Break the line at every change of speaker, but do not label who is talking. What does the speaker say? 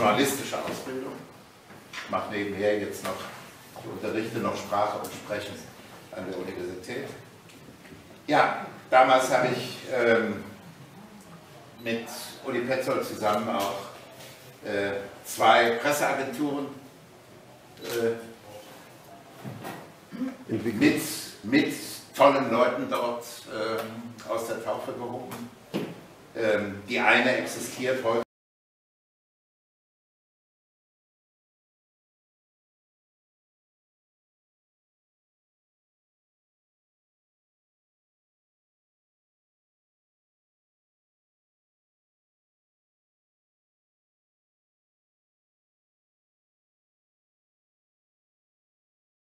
journalistische Ausbildung. Ich mache nebenher jetzt noch, ich unterrichte noch Sprache und Sprechen an der Universität. Ja, damals habe ich ähm, mit Uli Petzold zusammen auch äh, zwei Presseagenturen äh, mit, mit tollen Leuten dort äh, aus der Taufe gehoben. Ähm, die eine existiert heute.